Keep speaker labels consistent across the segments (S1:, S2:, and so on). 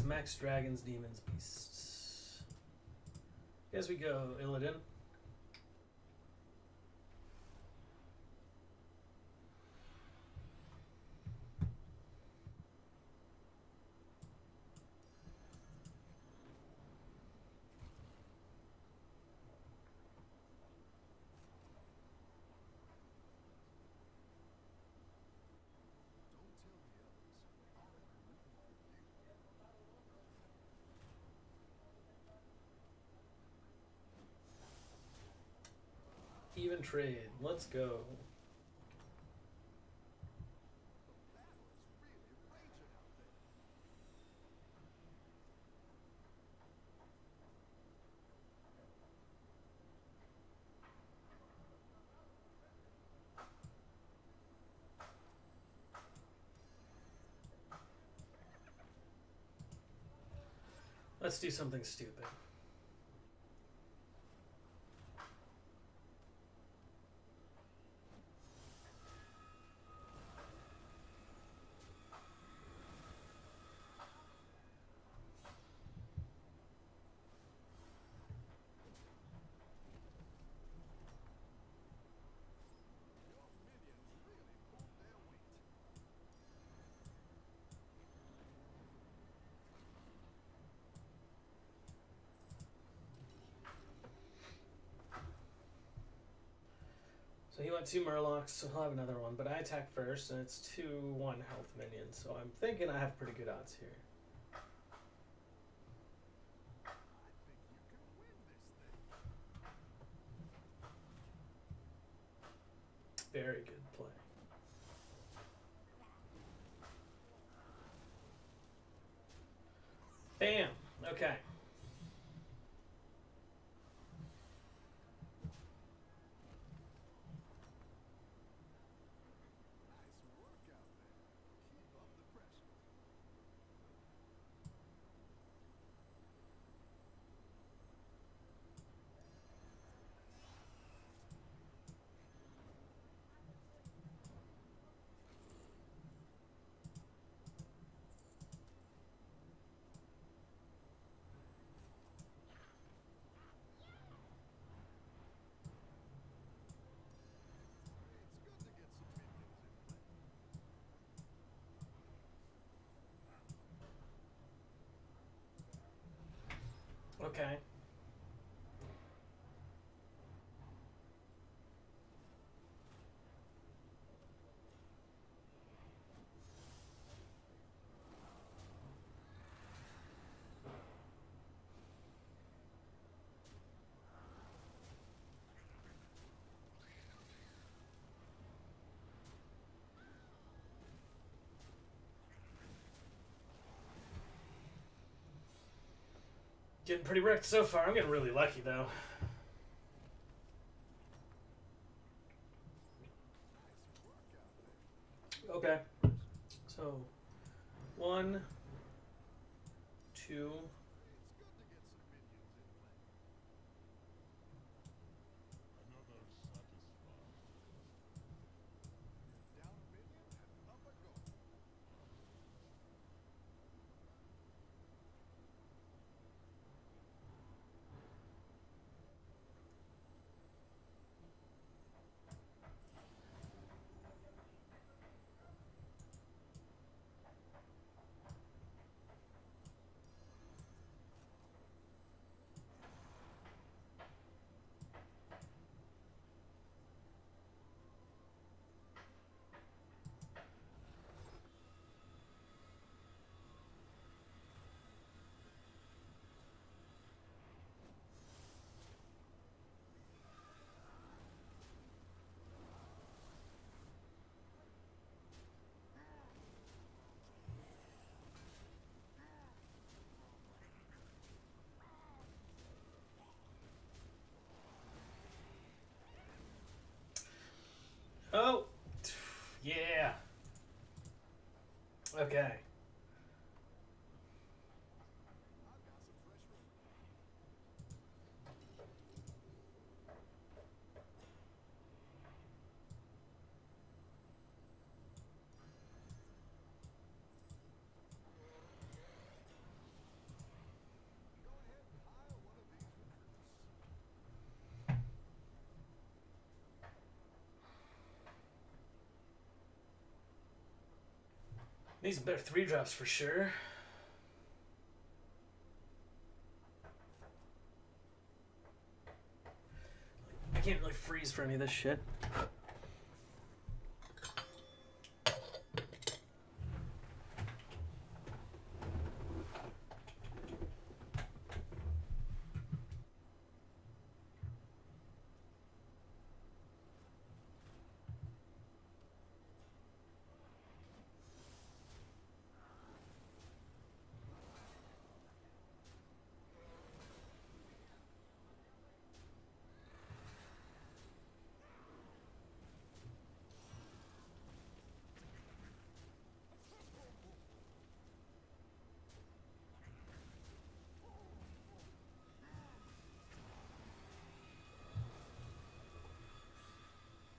S1: Mechs, Dragons, Demons, Beasts. As we go, Illidan. Even trade. Let's go. Let's do something stupid. So he went two Murlocs, so he'll have another one. But I attack first, and it's two one health minions. So I'm thinking I have pretty good odds here. Very good Okay. Getting pretty wrecked so far. I'm getting really lucky though. Okay. So, one, two, Oh, yeah. Okay. These are better three drops for sure. I can't really freeze for any of this shit.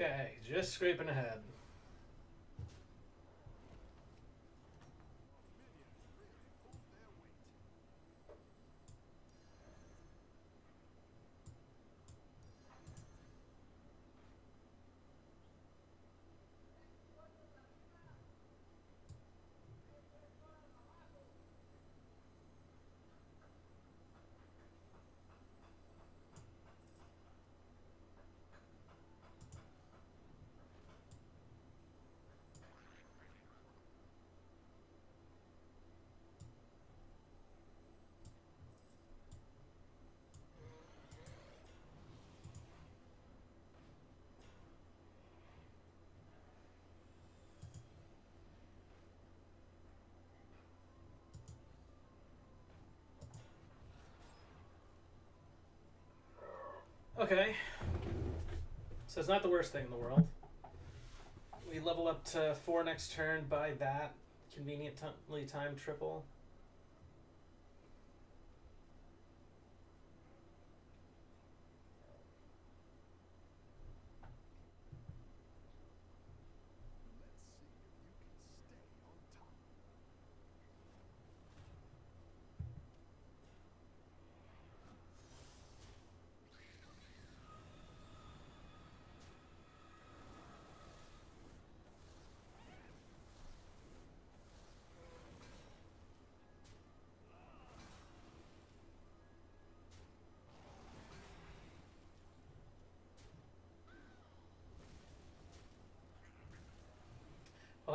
S1: Okay, just scraping ahead. Okay. So it's not the worst thing in the world. We level up to four next turn by that conveniently timed triple.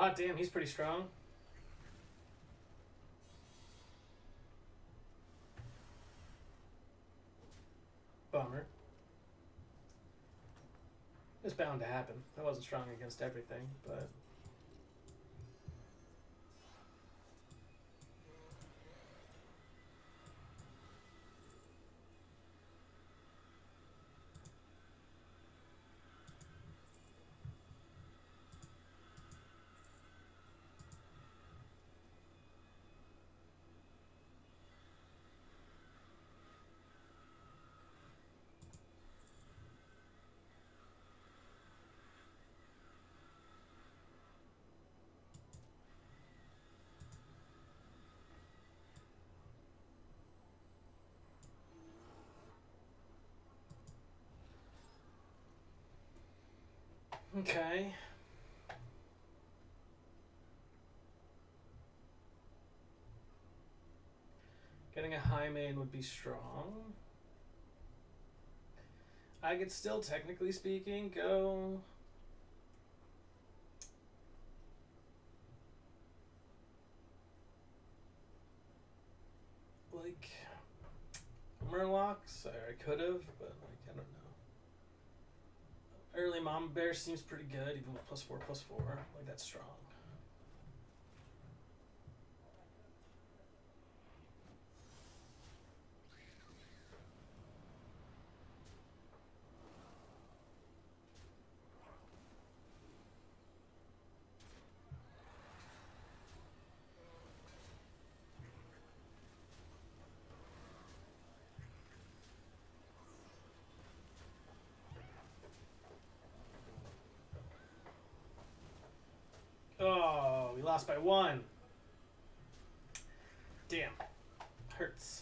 S1: Hot damn, he's pretty strong. Bummer. It's bound to happen. I wasn't strong against everything, but. Okay. Getting a Highmane would be strong. I could still, technically speaking, go. Like. Murlocs? I could have, but like, I don't know. Early Mama Bear seems pretty good, even with plus four, plus four. Like, that's strong. Oh, we lost by one. Damn. Hurts.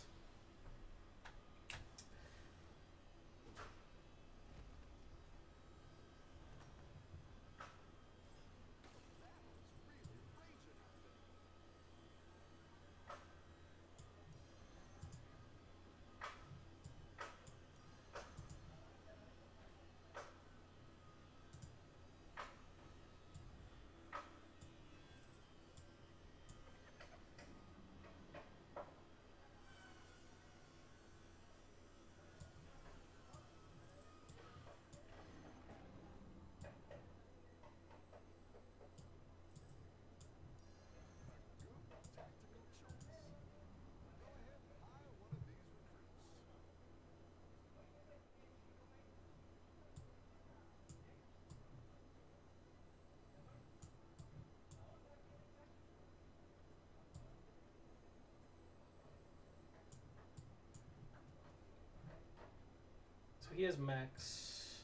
S1: He has max.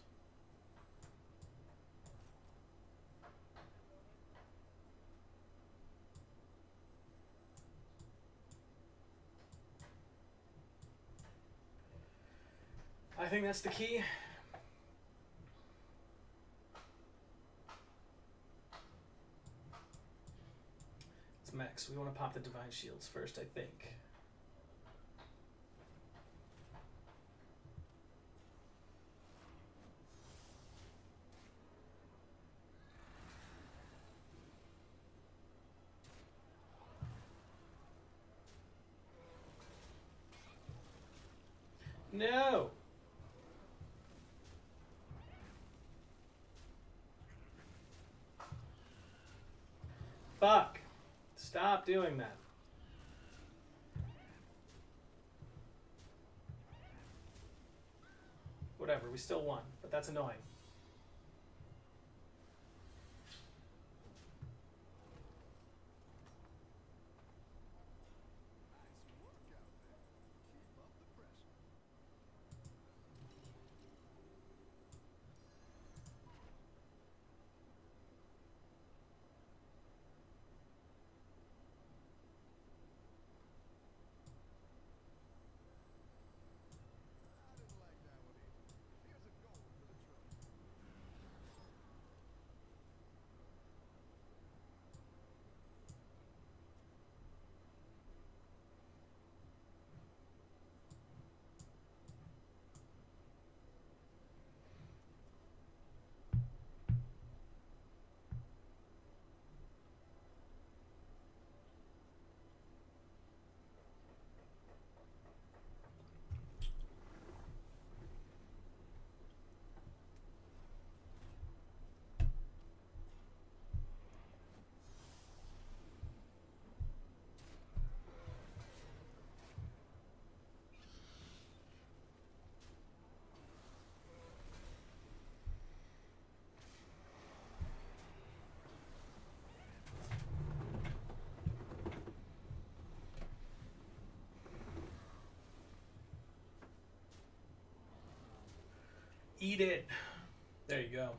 S1: I think that's the key. It's max. We want to pop the divine shields first, I think. Doing that. Whatever, we still won, but that's annoying. Eat it. There you go.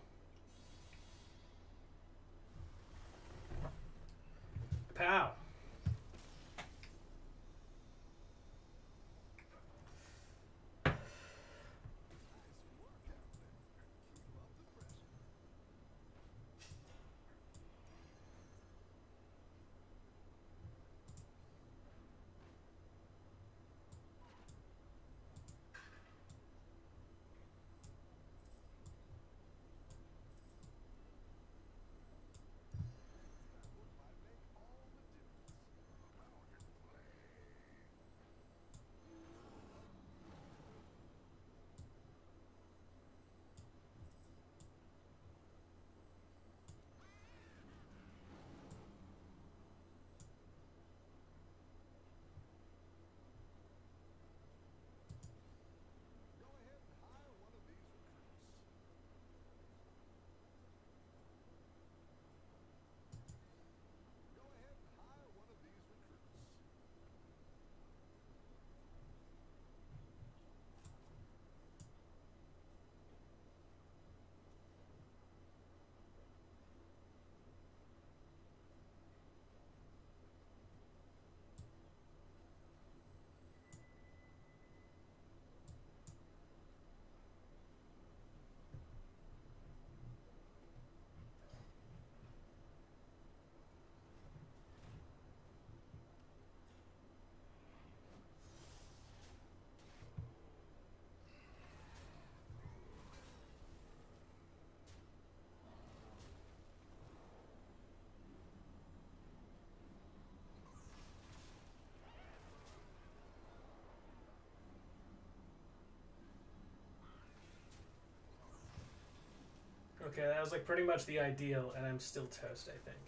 S1: Okay, that was like pretty much the ideal, and I'm still toast, I think.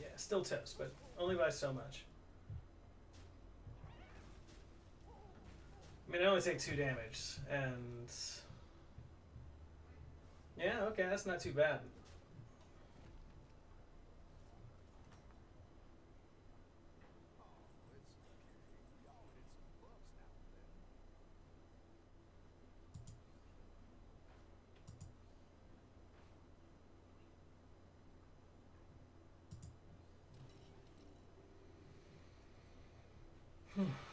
S1: Yeah, still toast, but only by so much. I mean, I only take two damage, and. Yeah, okay, that's not too bad. Hmm.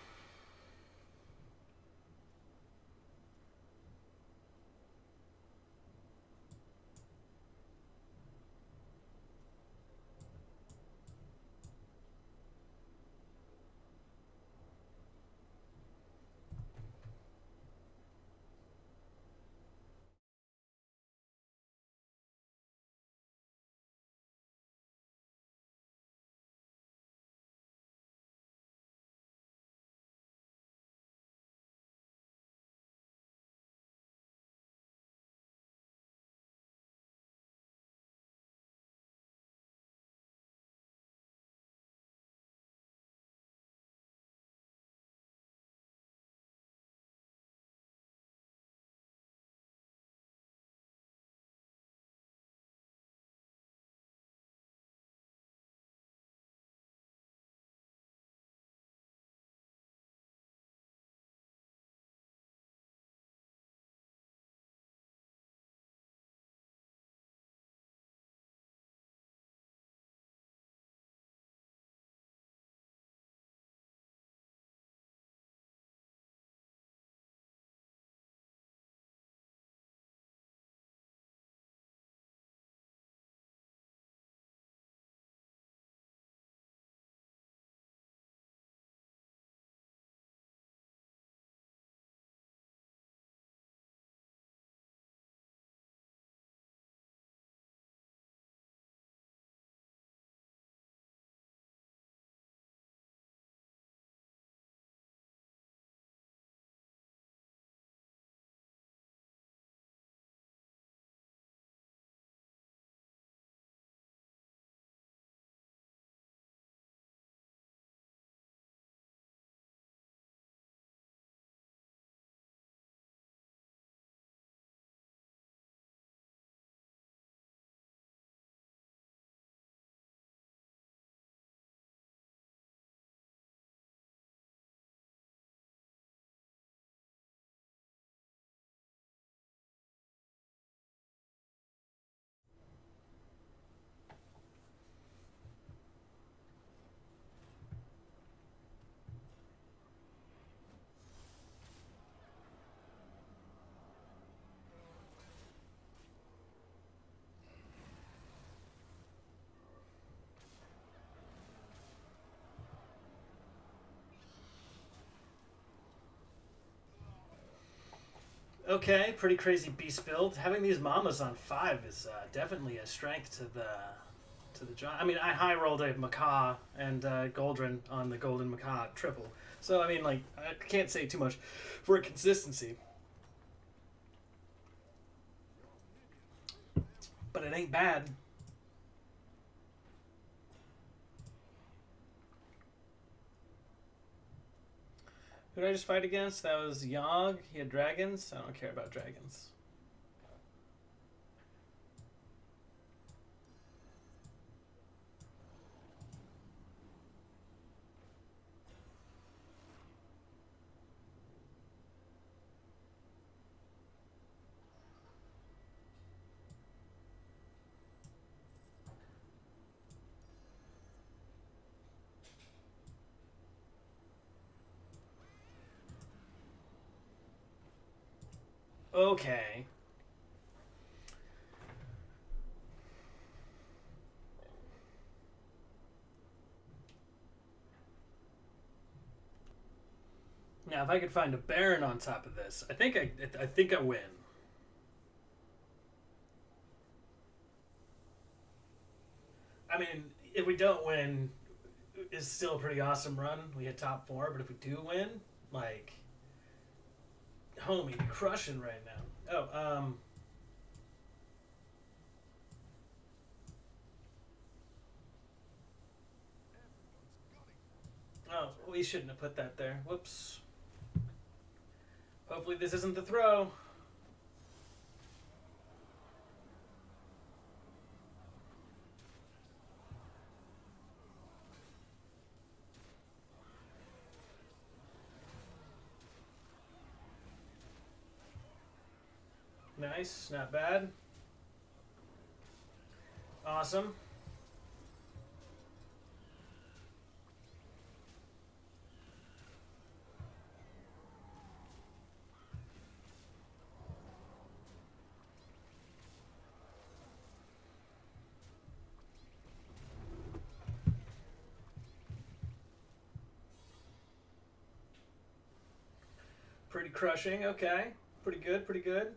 S1: Okay, pretty crazy beast build. Having these mamas on five is uh, definitely a strength to the to the job. I mean, I high rolled a macaw and uh, Goldrinn on the golden macaw triple, so I mean, like, I can't say too much for consistency. But it ain't bad. Who did I just fight against? That was Yogg. He had dragons. I don't care about dragons. Okay. Now, if I could find a Baron on top of this, I think I, I think I win. I mean, if we don't win, it's still a pretty awesome run. We hit top four, but if we do win, like, homie, crushing right now. Oh, um. Oh, we shouldn't have put that there. Whoops. Hopefully this isn't the throw. Nice, not bad. Awesome. Pretty crushing, okay. Pretty good, pretty good.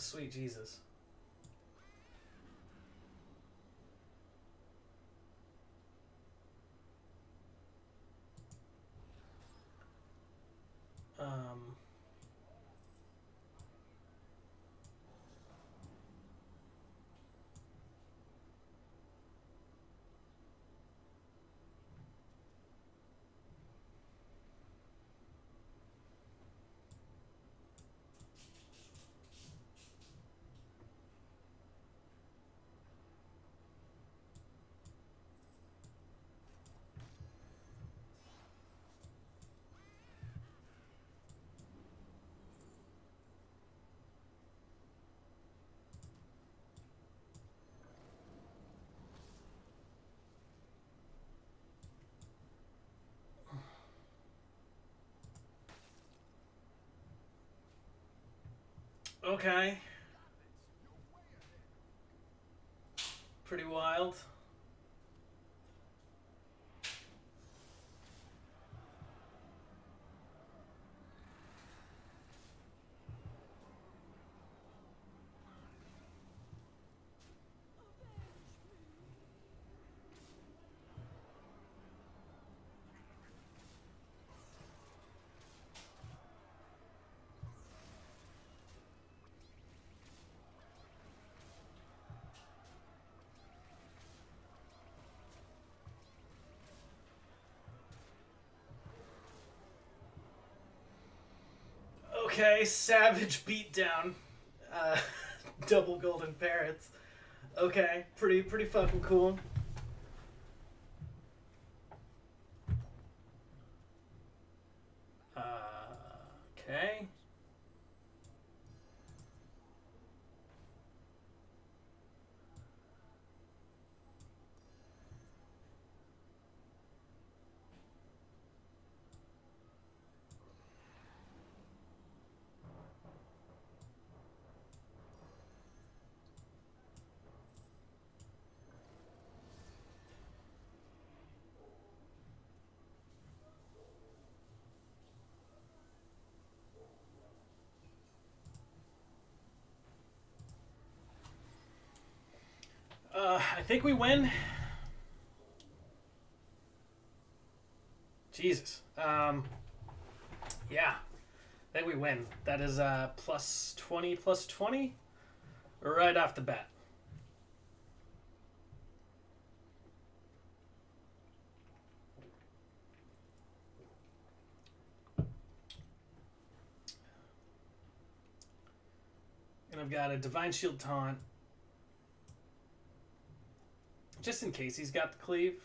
S1: Sweet Jesus. Um, okay. Pretty wild. Okay, savage beatdown. Uh, double golden parrots. Okay, pretty pretty fucking cool. Uh, okay. Uh, I think we win. Jesus. Um, yeah. I think we win. That is uh, plus 20, plus 20. Right off the bat. And I've got a Divine Shield Taunt. Just in case he's got the cleave.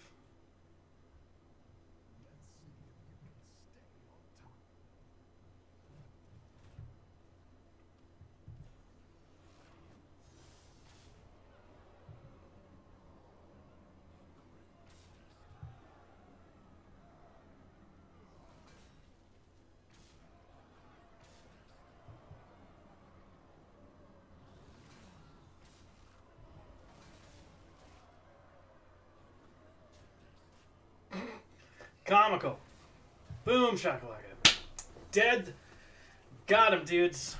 S1: Comical. Boom shakalaka. Dead. Got him, dudes.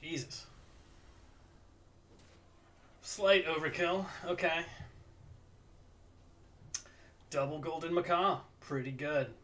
S1: Jesus. Slight overkill. Okay. Double golden macaw. Pretty good.